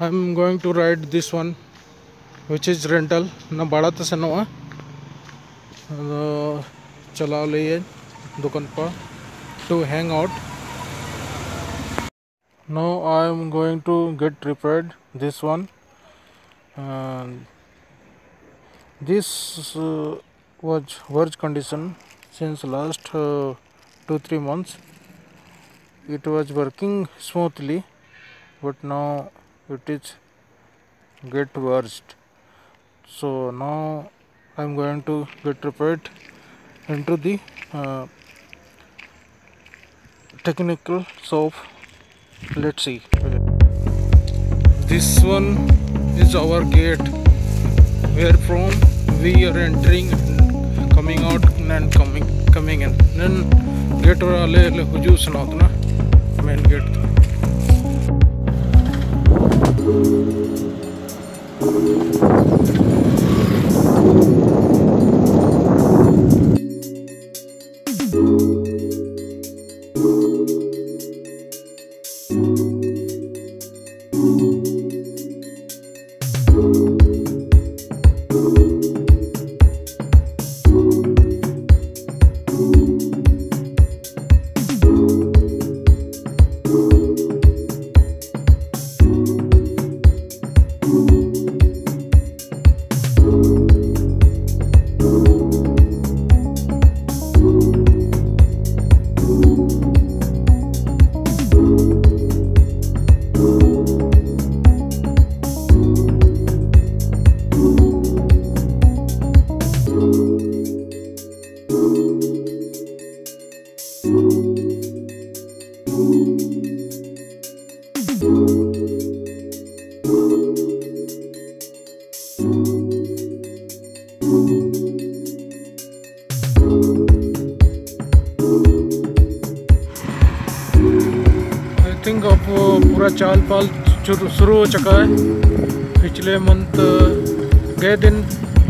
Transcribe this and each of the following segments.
I'm going to ride this one which is rental ना भाड़ा तो सनोआ चला लिए दुकान पर to hang out now I am going to get repaired this one and this uh, was worse condition since last uh, two three months it was working smoothly but now it is get worst. So now i'm going to get repaired. into the uh, technical soap let's see. This one is our gate where from we are entering coming out and coming coming in. Then gate main gate. आई पूरा चाल पाल शुरू हो चुका है। पिछले month, गए दिन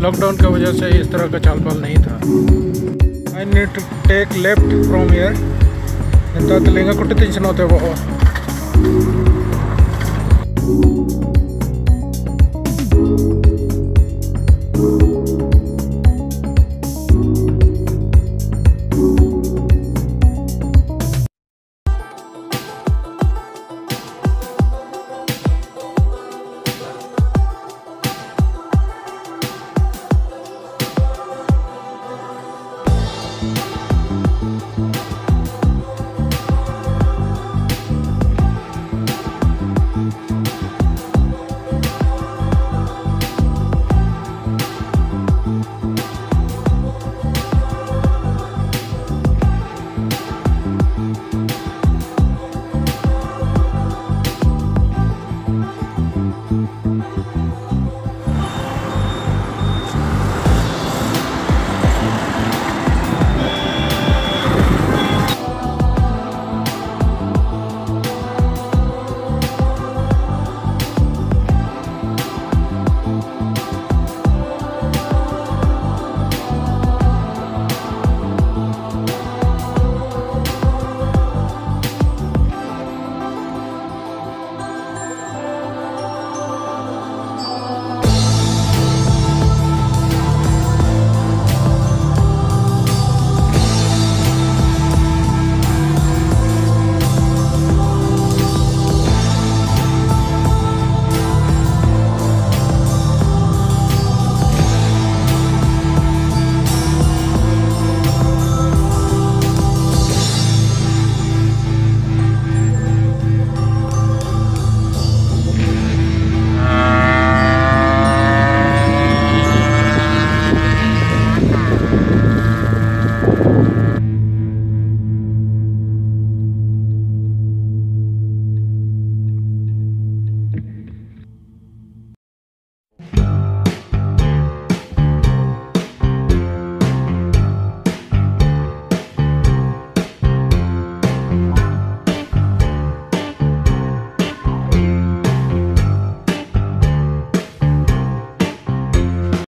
lockdown की वजह से इस तरह का चाल पाल नहीं था। I need to take left from year ಎಂತ ಲಿಂಗ ಕೊಟ್ಟು ತಿನ್ಸು ನೋತೇವೋ